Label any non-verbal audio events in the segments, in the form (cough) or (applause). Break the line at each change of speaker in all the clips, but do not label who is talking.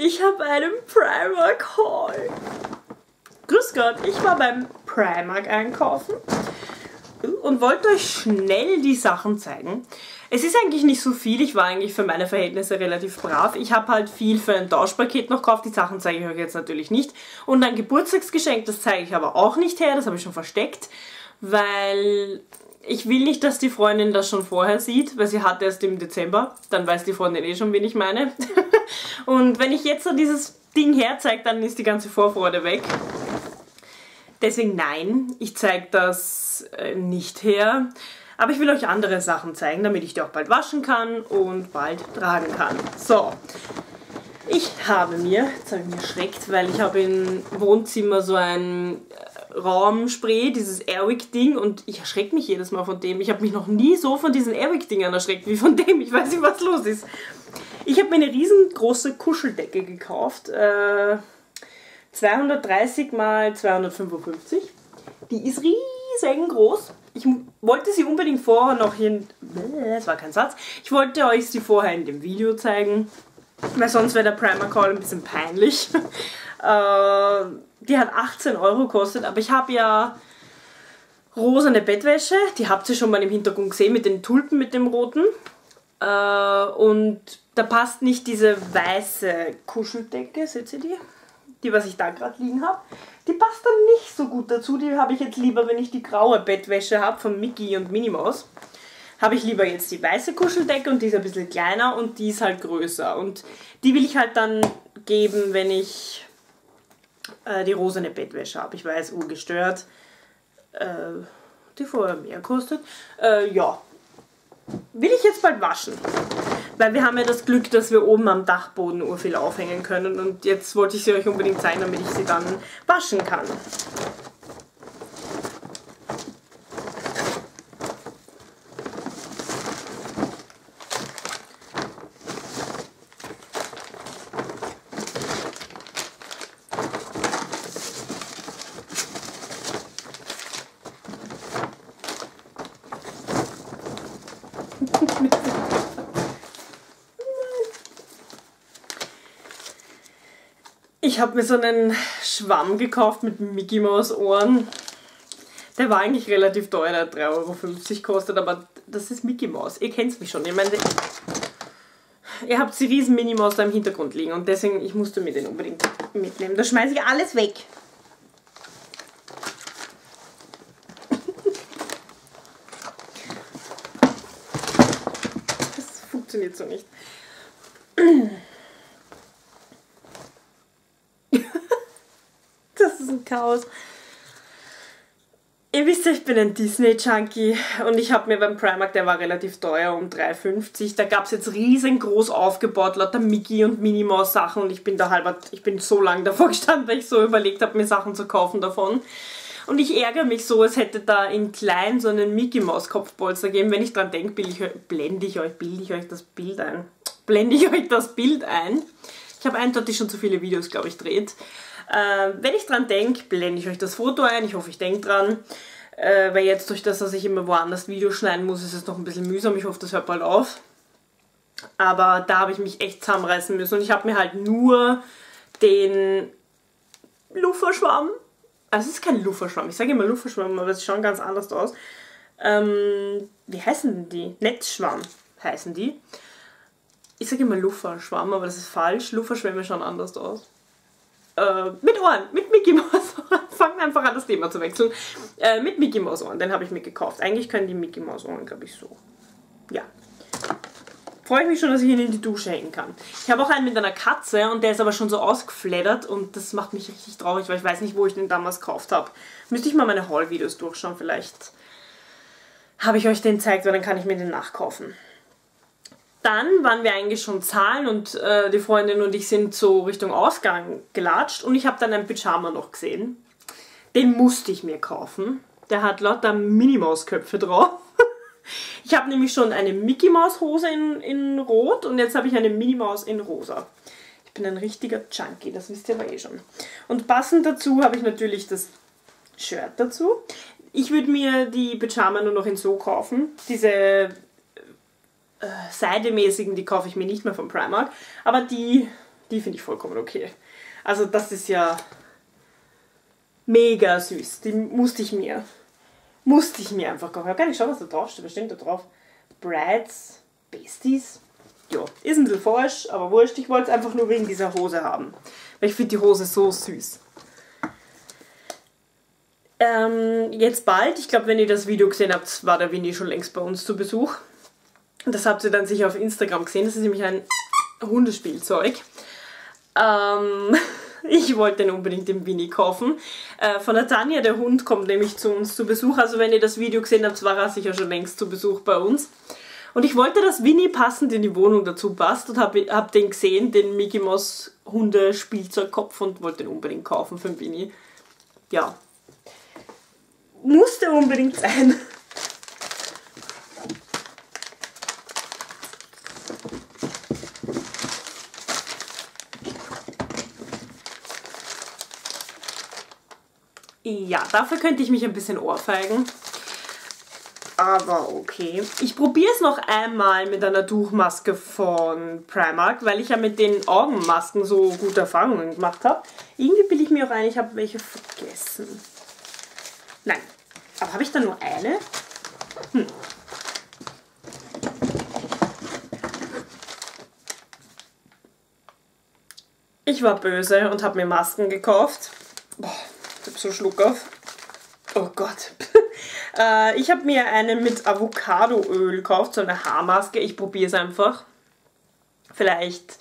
Ich habe einen Primark Haul. Grüß Gott, ich war beim Primark einkaufen und wollte euch schnell die Sachen zeigen. Es ist eigentlich nicht so viel, ich war eigentlich für meine Verhältnisse relativ brav. Ich habe halt viel für ein Tauschpaket noch gekauft, die Sachen zeige ich euch jetzt natürlich nicht. Und ein Geburtstagsgeschenk, das zeige ich aber auch nicht her, das habe ich schon versteckt, weil ich will nicht, dass die Freundin das schon vorher sieht, weil sie hat erst im Dezember, dann weiß die Freundin eh schon, wen ich meine. (laughs) Und wenn ich jetzt so dieses Ding herzeige, dann ist die ganze Vorfreude weg. Deswegen nein, ich zeige das äh, nicht her. Aber ich will euch andere Sachen zeigen, damit ich die auch bald waschen kann und bald tragen kann. So, ich habe mir, jetzt habe ich mich erschreckt, weil ich habe im Wohnzimmer so ein äh, Raumspray, dieses Airwick-Ding und ich erschrecke mich jedes Mal von dem. Ich habe mich noch nie so von diesen Airwick-Dingern erschreckt wie von dem. Ich weiß nicht, was los ist. Ich habe mir eine riesengroße Kuscheldecke gekauft. Äh, 230 mal 255. Die ist riesengroß. Ich wollte sie unbedingt vorher noch hier. Das war kein Satz. Ich wollte euch sie vorher in dem Video zeigen. Weil sonst wäre der Primer Call ein bisschen peinlich. (laughs) äh, die hat 18 Euro gekostet, aber ich habe ja rosane Bettwäsche. Die habt ihr schon mal im Hintergrund gesehen mit den Tulpen mit dem roten. Äh, und da passt nicht diese weiße Kuscheldecke, seht ihr die? Die, was ich da gerade liegen habe. Die passt dann nicht so gut dazu. Die habe ich jetzt lieber, wenn ich die graue Bettwäsche habe von Mickey und Minnie Maus. Habe ich lieber jetzt die weiße Kuscheldecke und die ist ein bisschen kleiner und die ist halt größer. Und die will ich halt dann geben, wenn ich äh, die rosane Bettwäsche habe. Ich weiß, ungestört. Äh, die vorher mehr kostet. Äh, ja. Will ich jetzt bald waschen. Weil wir haben ja das Glück, dass wir oben am Dachboden urviel aufhängen können. Und jetzt wollte ich sie euch unbedingt zeigen, damit ich sie dann waschen kann. Ich habe mir so einen Schwamm gekauft mit Mickey Maus Ohren. Der war eigentlich relativ teuer, der hat 3,50 Euro kostet, aber das ist Mickey Maus. Ihr kennt mich schon. Ich meine, ihr habt die riesen Minnie Maus da im Hintergrund liegen und deswegen, ich musste mir den unbedingt mitnehmen. Da schmeiße ich alles weg. (laughs) Das funktioniert so nicht. Das ist ein Chaos. Ihr wisst ja, ich bin ein Disney-Junkie und ich habe mir beim Primark, der war relativ teuer, um 3,50. Da gab es jetzt riesengroß aufgebaut, lauter Mickey und Minnie Maus Sachen und ich bin da halber, ich bin so lange davor (laughs) gestanden, weil ich so überlegt habe, mir Sachen zu kaufen davon. Und ich ärgere mich so, es hätte da in klein so einen Mickey Maus Kopfpolster gegeben. Wenn ich dran denke, blende ich euch, bilde ich euch das Bild ein. Blende ich euch das Bild ein. Ich habe eindeutig schon zu viele Videos, glaube ich, dreht. Äh, wenn ich dran denke, blende ich euch das Foto ein. Ich hoffe, ich denke dran. Äh, weil jetzt durch das, dass ich immer woanders Videos schneiden muss, ist es noch ein bisschen mühsam. Ich hoffe, das hört bald auf. Aber da habe ich mich echt zusammenreißen müssen. Und ich habe mir halt nur den Luferschwamm. Also es ist kein Luferschwamm. Ich sage immer Luferschwamm, aber es schaut ganz anders aus. Ähm, wie heißen die? Netzschwamm heißen die. Ich sage immer Luferschwamm, aber das ist falsch. Luferschwämme schauen anders aus äh, mit Ohren, mit Mickey Mouse Ohren. (laughs) Fangen einfach an, das Thema zu wechseln. Äh, mit Mickey Mouse Ohren, den habe ich mir gekauft. Eigentlich können die Mickey Mouse Ohren, glaube ich, so. Ja. Freue ich mich schon, dass ich ihn in die Dusche hängen kann. Ich habe auch einen mit einer Katze und der ist aber schon so ausgefleddert und das macht mich richtig traurig, weil ich weiß nicht, wo ich den damals gekauft habe. Müsste ich mal meine Haul-Videos durchschauen, vielleicht habe ich euch den gezeigt, weil dann kann ich mir den nachkaufen dann waren wir eigentlich schon zahlen und äh, die Freundin und ich sind so Richtung Ausgang gelatscht und ich habe dann einen Pyjama noch gesehen. Den musste ich mir kaufen. Der hat lauter Minimaus-Köpfe drauf. (laughs) ich habe nämlich schon eine Mickey Maus Hose in, in Rot und jetzt habe ich eine Minnie Maus in Rosa. Ich bin ein richtiger Junkie, das wisst ihr aber eh schon. Und passend dazu habe ich natürlich das Shirt dazu. Ich würde mir die Pyjama nur noch in so kaufen. Diese äh, Seidemäßigen, die kaufe ich mir nicht mehr von Primark. Aber die, Die finde ich vollkommen okay. Also das ist ja mega süß. Die musste ich mir, musste ich mir einfach kaufen. Ich habe gar nicht geschaut, was da drauf steht. Was steht da drauf? Brads, Besties. Ja, ist ein bisschen falsch, aber wurscht. Ich wollte es einfach nur wegen dieser Hose haben. Weil ich finde die Hose so süß. Ähm, jetzt bald, ich glaube, wenn ihr das Video gesehen habt, war der Winnie schon längst bei uns zu Besuch. Das habt ihr dann sicher auf Instagram gesehen. Das ist nämlich ein Hundespielzeug. Ähm, (laughs) ich wollte den unbedingt dem Winnie kaufen. Äh, von der Tanja, der Hund, kommt nämlich zu uns zu Besuch. Also wenn ihr das Video gesehen habt, war er sicher schon längst zu Besuch bei uns. Und ich wollte, dass Winnie passend in die Wohnung dazu passt und habe hab den gesehen, den Mickey Mouse Hunde Spielzeugkopf und wollte den unbedingt kaufen für den Winnie. Ja. Musste unbedingt sein. Ja, dafür könnte ich mich ein bisschen ohrfeigen. Aber okay. Ich probiere es noch einmal mit einer Tuchmaske von Primark, weil ich ja mit den Augenmasken so gute Erfahrungen gemacht habe. Irgendwie bilde ich mir auch ein, ich habe welche vergessen. Nein. Aber habe ich da nur eine? Hm. Ich war böse und habe mir Masken gekauft. So Schluck auf. Oh Gott. (laughs) äh, ich habe mir eine mit Avocadoöl gekauft, so eine Haarmaske. Ich probiere es einfach. Vielleicht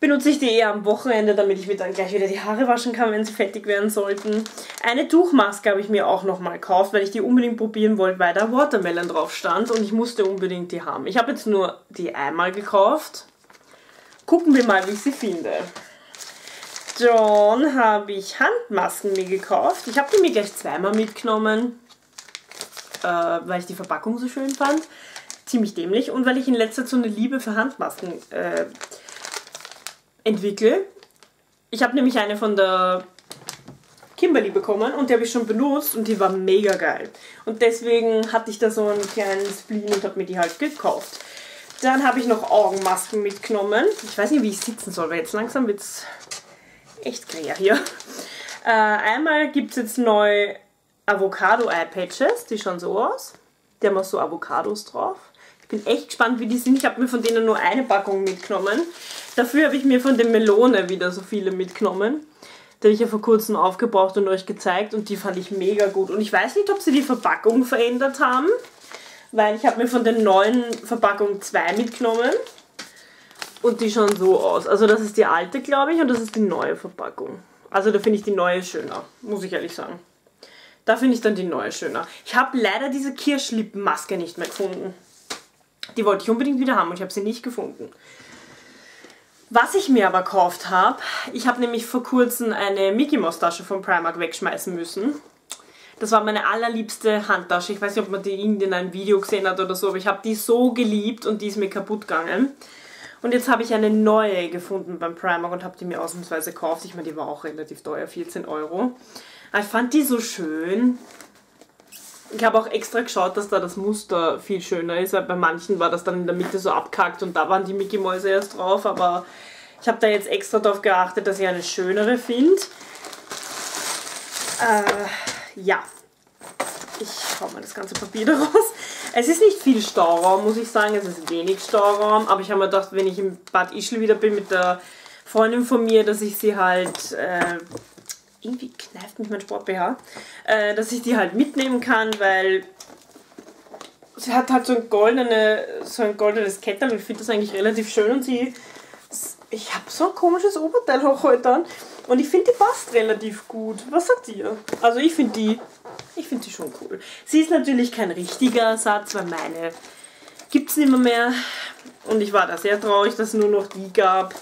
benutze ich die eher am Wochenende, damit ich mir dann gleich wieder die Haare waschen kann, wenn sie fertig werden sollten. Eine Tuchmaske habe ich mir auch nochmal gekauft, weil ich die unbedingt probieren wollte, weil da Watermelon drauf stand und ich musste unbedingt die haben. Ich habe jetzt nur die einmal gekauft. Gucken wir mal, wie ich sie finde. Dann habe ich Handmasken mir gekauft. Ich habe die mir gleich zweimal mitgenommen, äh, weil ich die Verpackung so schön fand. Ziemlich dämlich. Und weil ich in letzter Zeit so eine Liebe für Handmasken äh, entwickle. Ich habe nämlich eine von der Kimberly bekommen und die habe ich schon benutzt und die war mega geil. Und deswegen hatte ich da so einen kleinen Spleen und habe mir die halt gekauft. Dann habe ich noch Augenmasken mitgenommen. Ich weiß nicht, wie ich sitzen soll, weil jetzt langsam wird es echt quer hier. Äh, einmal gibt es jetzt neu Avocado Eye Patches, die schauen so aus. Die haben auch so Avocados drauf. Ich bin echt gespannt, wie die sind. Ich habe mir von denen nur eine Packung mitgenommen. Dafür habe ich mir von den Melone wieder so viele mitgenommen. Die habe ich ja vor kurzem aufgebraucht und euch gezeigt und die fand ich mega gut. Und ich weiß nicht, ob sie die Verpackung verändert haben, weil ich habe mir von den neuen Verpackungen zwei mitgenommen. Und die schauen so aus. Also das ist die alte, glaube ich, und das ist die neue Verpackung. Also da finde ich die neue schöner, muss ich ehrlich sagen. Da finde ich dann die neue schöner. Ich habe leider diese Kirschlippenmaske nicht mehr gefunden. Die wollte ich unbedingt wieder haben und ich habe sie nicht gefunden. Was ich mir aber gekauft habe, ich habe nämlich vor kurzem eine Mickey Mouse Tasche von Primark wegschmeißen müssen. Das war meine allerliebste Handtasche. Ich weiß nicht, ob man die in einem Video gesehen hat oder so, aber ich habe die so geliebt und die ist mir kaputt gegangen. Und jetzt habe ich eine neue gefunden beim Primark und habe die mir ausnahmsweise gekauft. Ich meine, die war auch relativ teuer, 14 Euro. Ich fand die so schön. Ich habe auch extra geschaut, dass da das Muster viel schöner ist, weil bei manchen war das dann in der Mitte so abkackt und da waren die Mickey Mäuse erst drauf, aber ich habe da jetzt extra darauf geachtet, dass ich eine schönere finde. Äh, ja. Ich hau mal das ganze Papier daraus. Es ist nicht viel Stauraum, muss ich sagen. Es ist wenig Stauraum. Aber ich habe mir gedacht, wenn ich im Bad Ischl wieder bin mit der Freundin von mir, dass ich sie halt... Äh, irgendwie kneift mich mein Sport-BH. Äh, dass ich die halt mitnehmen kann, weil sie hat halt so ein, goldene, so ein goldenes Kettel und ich finde das eigentlich relativ schön und sie ich habe so ein komisches Oberteil auch heute an und ich finde die passt relativ gut. Was sagt ihr? Also ich finde die ich finde die schon cool. Sie ist natürlich kein richtiger Ersatz, weil meine gibt es nicht mehr, mehr. Und ich war da sehr traurig, dass es nur noch die gab.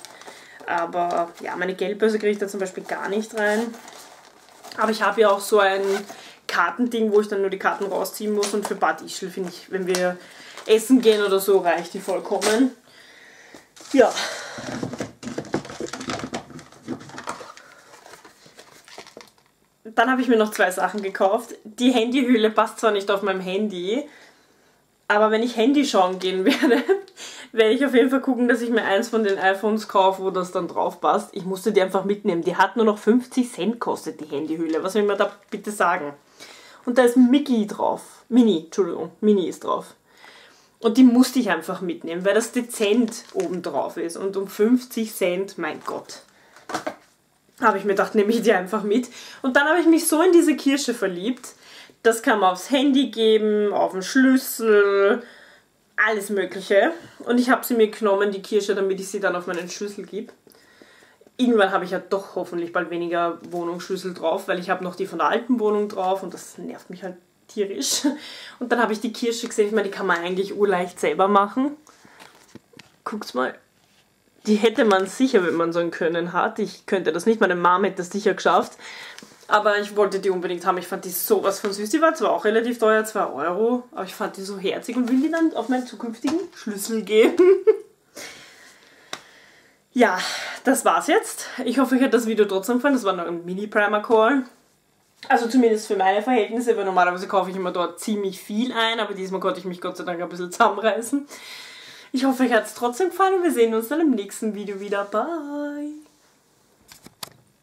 Aber ja, meine Geldbörse kriege ich da zum Beispiel gar nicht rein. Aber ich habe ja auch so ein Kartending, wo ich dann nur die Karten rausziehen muss. Und für Bad Ischl finde ich, wenn wir essen gehen oder so, reicht die vollkommen. Ja, dann habe ich mir noch zwei Sachen gekauft. Die Handyhülle passt zwar nicht auf meinem Handy, aber wenn ich Handy schauen gehen (laughs) werde, werde ich auf jeden Fall gucken, dass ich mir eins von den iPhones kaufe, wo das dann drauf passt. Ich musste die einfach mitnehmen. Die hat nur noch 50 Cent kostet, die Handyhülle. Was will man da bitte sagen? Und da ist Mickey drauf. Mini, Entschuldigung, Mini ist drauf. Und die musste ich einfach mitnehmen, weil das dezent oben drauf ist. Und um 50 Cent, mein Gott. Habe ich mir gedacht, nehme ich die einfach mit. Und dann habe ich mich so in diese Kirsche verliebt. Das kann man aufs Handy geben, auf den Schlüssel, alles Mögliche. Und ich habe sie mir genommen, die Kirsche, damit ich sie dann auf meinen Schlüssel gebe. Irgendwann habe ich ja doch hoffentlich bald weniger Wohnungsschlüssel drauf, weil ich habe noch die von der alten Wohnung drauf und das nervt mich halt tierisch. Und dann habe ich die Kirsche gesehen, ich meine, die kann man eigentlich urleicht selber machen. Guckt's mal. Die hätte man sicher, wenn man so ein Können hat. Ich könnte das nicht, meine Mom hätte das sicher geschafft. Aber ich wollte die unbedingt haben. Ich fand die sowas von süß. Die war zwar auch relativ teuer, 2 Euro, aber ich fand die so herzig und will die dann auf meinen zukünftigen Schlüssel geben. (laughs) ja, das war's jetzt. Ich hoffe, euch hat das Video trotzdem gefallen. Das war noch ein Mini-Primer-Call. Also zumindest für meine Verhältnisse, weil normalerweise kaufe ich immer dort ziemlich viel ein, aber diesmal konnte ich mich Gott sei Dank ein bisschen zusammenreißen. Ich hoffe, euch hat es trotzdem gefallen und wir sehen uns dann im nächsten Video wieder. Bye!